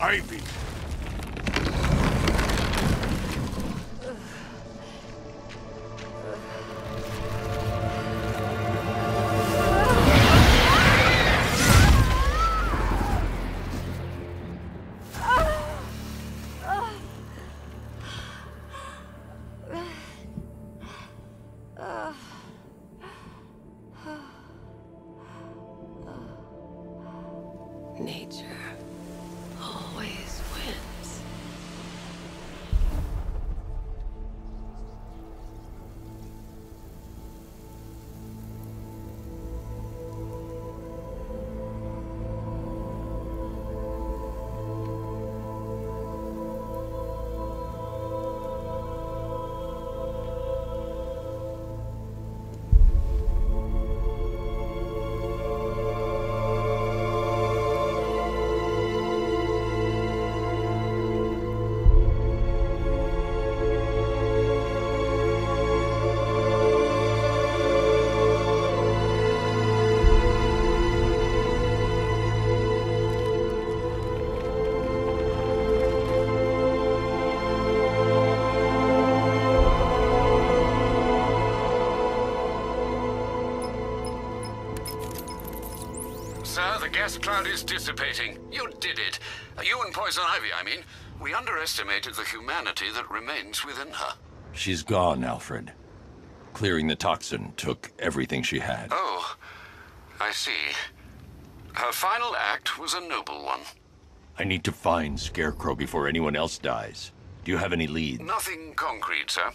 Ivy. Nature Sir, the gas cloud is dissipating. You did it. You and Poison Ivy, I mean. We underestimated the humanity that remains within her. She's gone, Alfred. Clearing the toxin took everything she had. Oh, I see. Her final act was a noble one. I need to find Scarecrow before anyone else dies. Do you have any leads? Nothing concrete, sir.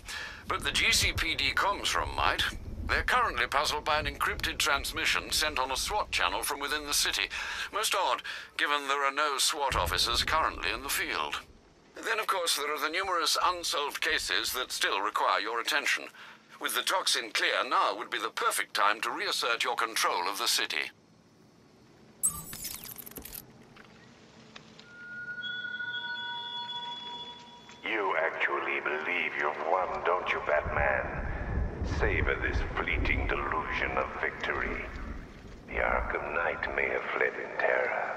But the GCPD comms room might. They're currently puzzled by an encrypted transmission sent on a SWAT channel from within the city. Most odd, given there are no SWAT officers currently in the field. Then, of course, there are the numerous unsolved cases that still require your attention. With the toxin clear, now would be the perfect time to reassert your control of the city. You actually believe you've won, don't you, Batman? Savor this fleeting delusion of victory. The Arkham Knight may have fled in terror,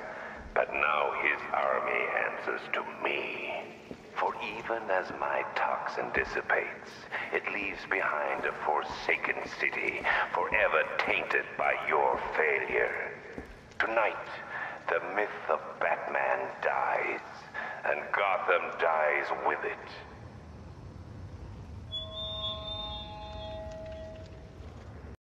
but now his army answers to me. For even as my toxin dissipates, it leaves behind a forsaken city, forever tainted by your failure. Tonight, the myth of Batman dies, and Gotham dies with it.